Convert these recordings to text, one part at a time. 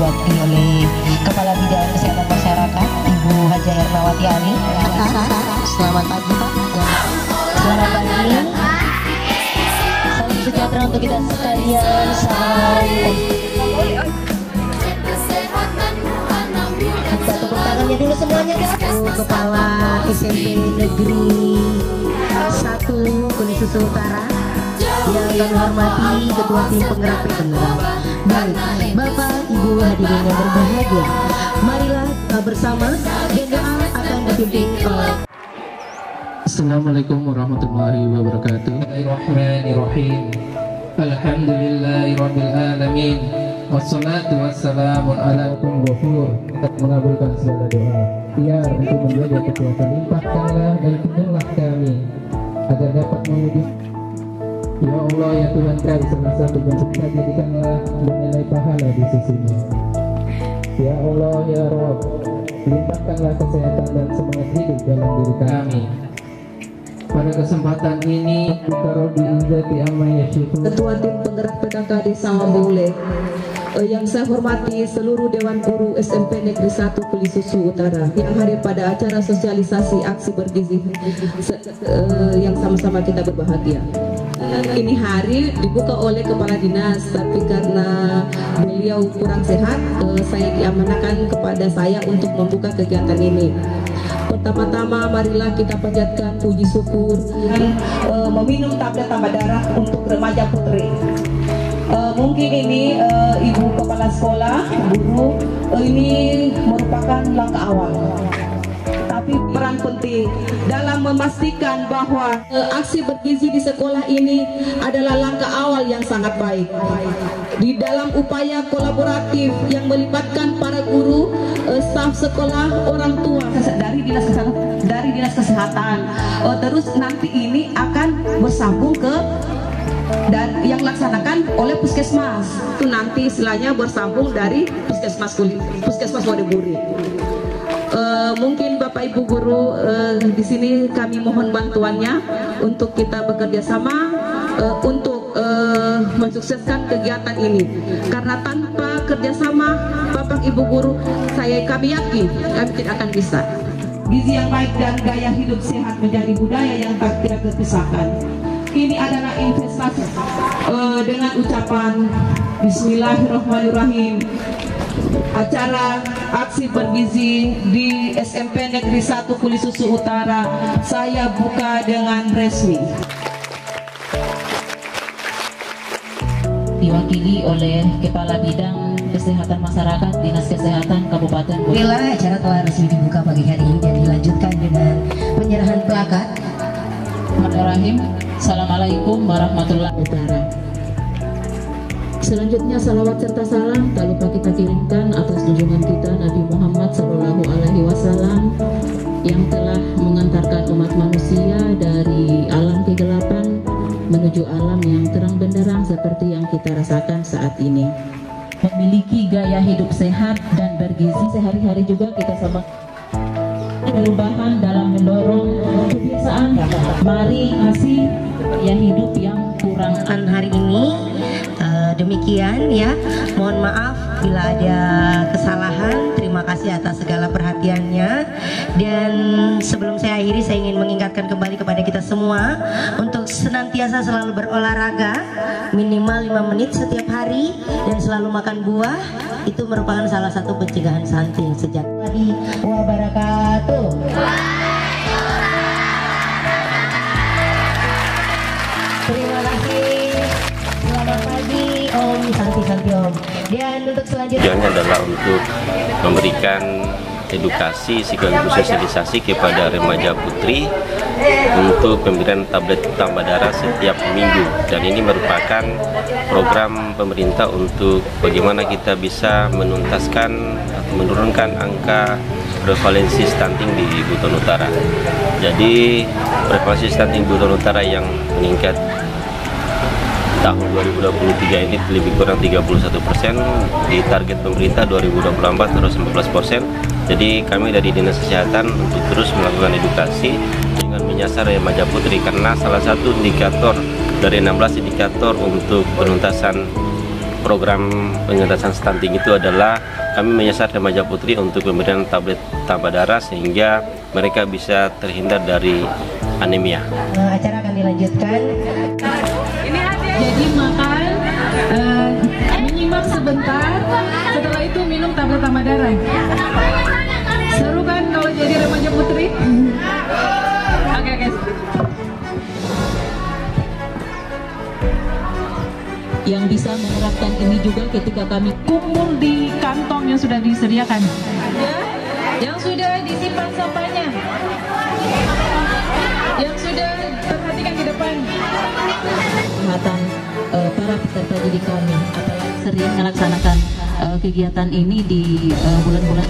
diwakili oleh Kepala Bidang Kesehatan Masyarakat Ibu Haja Ernawati Ali. Selamat pagi Pak. Selamat pagi. Salam sejahtera untuk kita sekalian. Salam. Kita tepuk tangannya dulu semuanya ya. Kepala SMP Negeri 1 Kulit Susu Utara yang kami hormati Ketua Tim Penggerak Penggerak Baik, Bapak hadirin yang berbahagia Marilah kita bersama dan doa akan dipimpin oleh Assalamualaikum warahmatullahi wabarakatuh. Bismillahirrahmanirrahim. Alhamdulillahirabbil alamin. Wassalatu wassalamu ala ghafur. Mengabulkan segala doa. Ya Rabbi menjaga kekuatan limpahkanlah dan penuhlah kami agar dapat mewujud Ya Allah ya Tuhan kami semasa kita jadikanlah bernilai pahala di sisimu. Ya Allah ya Rabb limpahkanlah kesehatan dan semangat hidup dalam diri kami. Pada kesempatan ini Ketua Tim Penggerak PKK Desa Mambule Eh, yang saya hormati seluruh Dewan Guru SMP Negeri 1 Kulisusu Utara yang hadir pada acara sosialisasi aksi bergizi eh, yang sama-sama kita berbahagia. Ini hari dibuka oleh Kepala Dinas, tapi karena beliau kurang sehat, eh, saya diamanahkan kepada saya untuk membuka kegiatan ini. Pertama-tama marilah kita panjatkan puji syukur eh, meminum tablet tambah darah untuk remaja putri. Eh, mungkin ini ibu kepala sekolah, guru, ini merupakan langkah awal. Penting dalam memastikan bahwa eh, aksi bergizi di sekolah ini adalah langkah awal yang sangat baik. Di dalam upaya kolaboratif yang melibatkan para guru, eh, staf sekolah, orang tua dari dinas kesehatan, dari dinas kesehatan, Eh, terus nanti ini akan bersambung ke dan yang laksanakan oleh puskesmas itu nanti istilahnya bersambung dari puskesmas kulit puskesmas Wadeburi. Bapak Ibu guru eh, di sini kami mohon bantuannya untuk kita bekerja sama eh, untuk eh, mensukseskan kegiatan ini. Karena tanpa kerjasama Bapak Ibu guru saya kami yakin kami tidak akan bisa. Gizi yang baik dan gaya hidup sehat menjadi budaya yang tak tidak terpisahkan. Ini adalah investasi Eh, dengan ucapan Bismillahirrahmanirrahim acara aksi bergizi di SMP Negeri 1 Kulisusu Utara saya buka dengan resmi Diwakili oleh Kepala Bidang Kesehatan Masyarakat Dinas Kesehatan Kabupaten Bogor. Inilah acara telah resmi dibuka pagi hari ini dan dilanjutkan dengan penyerahan plakat Bismillahirrahmanirrahim. Assalamualaikum warahmatullahi Utara. Selanjutnya salawat serta salam tak lupa kita kirimkan atas junjungan kita Nabi Muhammad Shallallahu Alaihi Wasallam yang telah mengantarkan umat manusia dari alam kegelapan menuju alam yang terang benderang seperti yang kita rasakan saat ini. Memiliki gaya hidup sehat dan bergizi sehari-hari juga kita sama perubahan dalam mendorong kebiasaan. Mari kasih gaya hidup yang kurang demikian ya. Mohon maaf bila ada kesalahan. Terima kasih atas segala perhatiannya. Dan sebelum saya akhiri saya ingin mengingatkan kembali kepada kita semua untuk senantiasa selalu berolahraga minimal 5 menit setiap hari dan selalu makan buah itu merupakan salah satu pencegahan stunting sejak Wahi wabarakatuh. Tujuannya adalah untuk memberikan edukasi sekaligus sosialisasi kepada remaja putri untuk pemberian tablet tambah darah setiap minggu dan ini merupakan program pemerintah untuk bagaimana kita bisa menuntaskan atau menurunkan angka prevalensi stunting di Buton Utara. Jadi prevalensi stunting Buton Utara yang meningkat tahun 2023 ini lebih kurang 31 persen di target pemerintah 2024 terus 15 persen jadi kami dari dinas kesehatan untuk terus melakukan edukasi dengan menyasar remaja putri karena salah satu indikator dari 16 indikator untuk penuntasan program pengentasan stunting itu adalah kami menyasar remaja putri untuk pemberian tablet tambah darah sehingga mereka bisa terhindar dari anemia. eh, acara akan dilanjutkan. Menyimak sebentar, setelah itu minum tablet tambah darah. Seru kan kalau jadi remaja putri? Oke guys. Yang bisa menerapkan ini juga ketika kami kumpul di kantong yang sudah disediakan. Ya, yang sudah disimpan sampahnya. Yang sudah perhatikan di depan kesehatan eh, para peserta didik kami apalagi sering melaksanakan eh, kegiatan ini di eh, bulan-bulan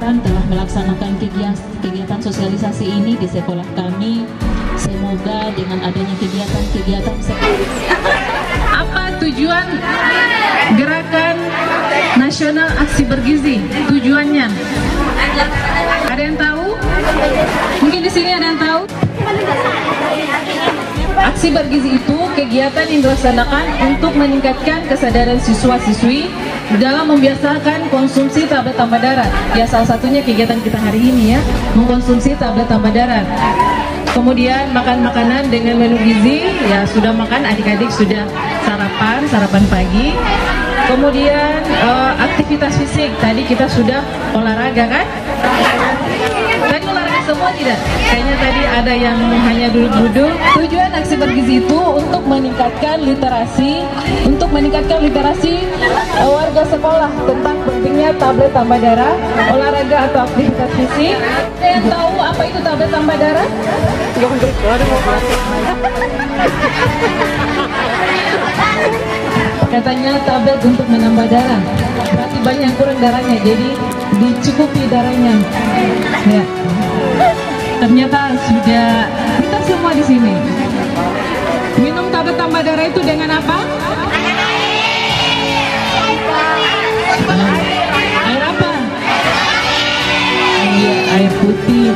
dan telah melaksanakan kegiatan, kegiatan sosialisasi ini di sekolah kami. Semoga dengan adanya kegiatan-kegiatan apa tujuan gerakan nasional aksi bergizi? Tujuannya? Ada yang tahu? Mungkin di sini ada yang tahu Aksi bergizi itu kegiatan yang dilaksanakan untuk meningkatkan kesadaran siswa-siswi dalam membiasakan konsumsi tablet tambah darah. Ya salah satunya kegiatan kita hari ini ya, mengkonsumsi tablet tambah darah. Kemudian makan makanan dengan menu gizi, ya sudah makan adik-adik sudah sarapan, sarapan pagi. Kemudian eh, aktivitas fisik, tadi kita sudah olahraga kan? Semua tidak? Kayaknya tadi ada yang hanya duduk-duduk. Tujuan aksi bergizi itu untuk meningkatkan literasi, untuk meningkatkan literasi eh, warga sekolah tentang pentingnya tablet tambah darah, olahraga atau aktivitas fisik. Yang tahu apa itu tablet tambah darah? Katanya tablet untuk menambah darah. Berarti banyak kurang darahnya, jadi dicukupi darahnya. Ya. Ternyata sudah kita semua di sini. Minum tablet tambah darah itu dengan apa? Air apa? Iya, air putih.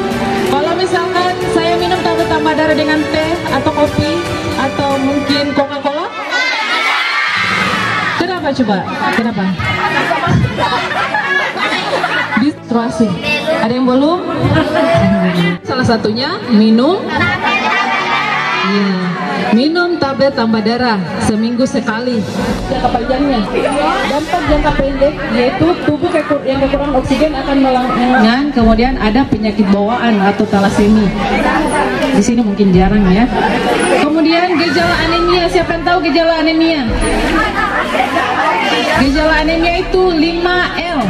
Kalau misalkan saya minum tablet tambah darah dengan teh atau kopi atau mungkin Coca-Cola? Kenapa coba? Kenapa? Distruasi. Ada yang belum? Salah satunya minum. Iya. Minum tablet tambah darah seminggu sekali. Jangka panjangnya, dampak jangka pendek yaitu tubuh yang kekurangan oksigen akan melanggan. Kemudian ada penyakit bawaan atau talasemia. Di sini mungkin jarang ya. Kemudian gejala. Siapa yang tahu gejala anemia? Gejala anemia itu 5L.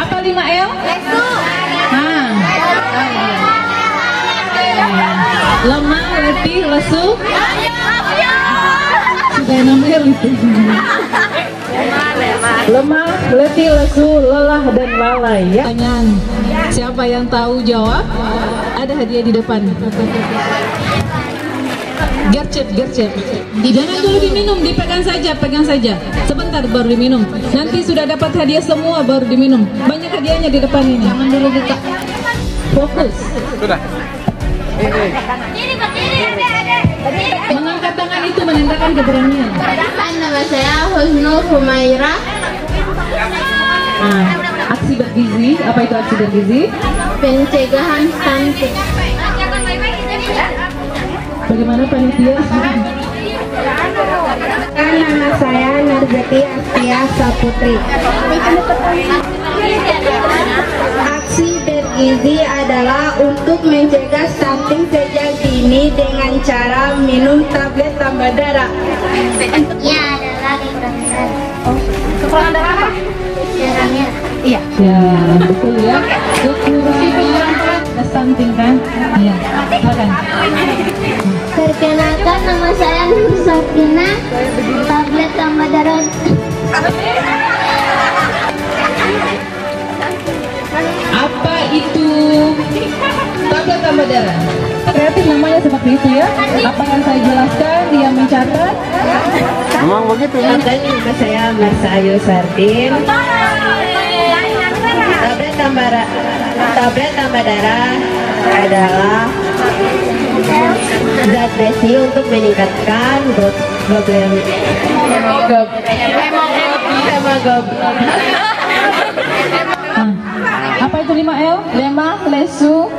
Apa 5L? Nah, lemah, letih, lesu. Sudah namanya itu. Lemah, letih, lesu, lelah dan lalai ya. Pertanyaan, siapa yang tahu jawab? Ada hadiah di depan. Gercep, gercep. Jangan dulu diminum, dipegang saja, pegang saja. Sebentar baru diminum. Nanti sudah dapat hadiah semua baru diminum. Banyak hadiahnya di depan ini. Jangan dulu buka. Fokus. Sudah. Mengangkat tangan itu menandakan keberanian. Nama saya Husnul Humaira. Nah, aksi bergizi, apa itu aksi bergizi? Pencegahan stunting. Bagaimana panitia? Nama saya Narzeti Astia Saputri. Aksi bergizi adalah untuk mencegah stunting sejak dini dengan cara minum tablet tambah darah. Ya adalah kekurangan Kekurangan darah apa? darahnya. Ya, betul ya. Nur Sakina, tablet tambah darah. Apa itu tablet tambah darah? Kreatif namanya seperti itu ya. Apa yang saya jelaskan dia mencatat. Memang begitu ya. nama saya Marsa Ayu Sardin. Tablet tambah ra- tablet tambah darah adalah zat besi untuk meningkatkan problem hemoglobin hemoglobin Ah, Apa itu 5L? Lema, lesu,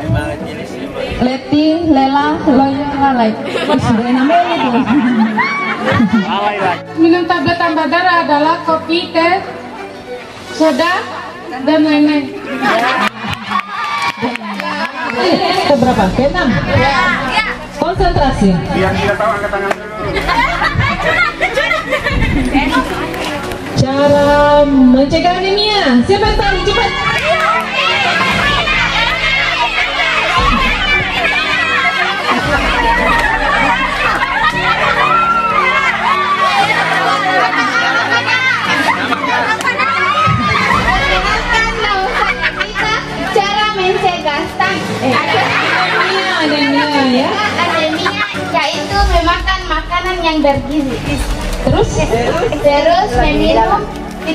leti, lela, loyo, lalai. Sudah namanya itu. Minum tablet tambah darah adalah kopi, teh, soda, dan lain-lain. Ke berapa? Ke 6? Konsentrasi. Yang tidak tahu angkat tangan dulu. Cara mencegah anemia. Siapa yang tahu? Cepat.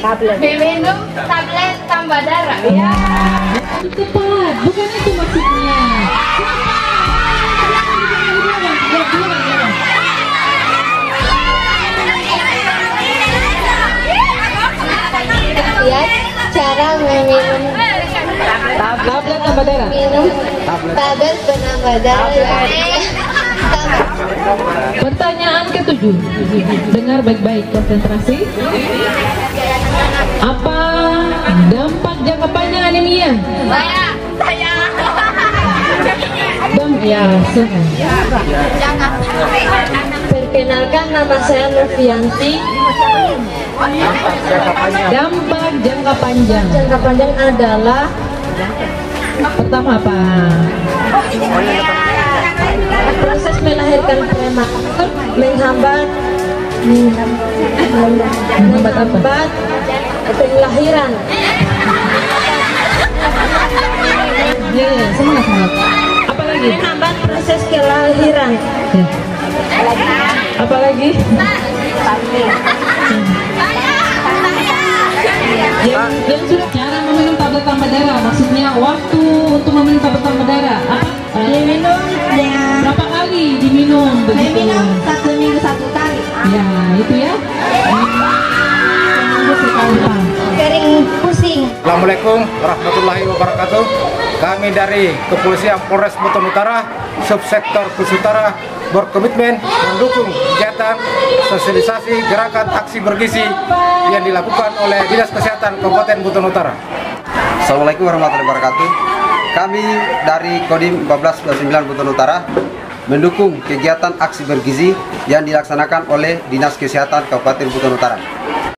Meminum tablet tambah darah. Ya. Cepat, bukan itu maksudnya. Lihat cara meminum Tablet tambah darah. minum tablet penambah darah. Pertanyaan ketujuh. Dengar baik-baik, konsentrasi. Apa dampak jangka panjang anemia? Saya, saya. Dam ya, perkenalkan nama saya Novianti Dampak jangka panjang. jangka panjang adalah Pertama apa? proses melahirkan prematur menghambat Menghambat apa? Menghambat pelahiran Ya, ya, semangat, semangat. Apa lagi? menghambat proses kelahiran Ya. Apa lagi? Yang, yang sudah cara meminum tablet tambah darah, maksudnya waktu untuk meminum tablet tambah darah. Assalamualaikum warahmatullahi wabarakatuh. Kami dari Kepolisian Polres Buton Utara, Subsektor Khusus Utara berkomitmen mendukung kegiatan sosialisasi gerakan aksi bergizi yang dilakukan oleh Dinas Kesehatan Kabupaten Buton Utara. Assalamualaikum warahmatullahi wabarakatuh. Kami dari Kodim 1429 Buton Utara mendukung kegiatan aksi bergizi yang dilaksanakan oleh Dinas Kesehatan Kabupaten Buton Utara.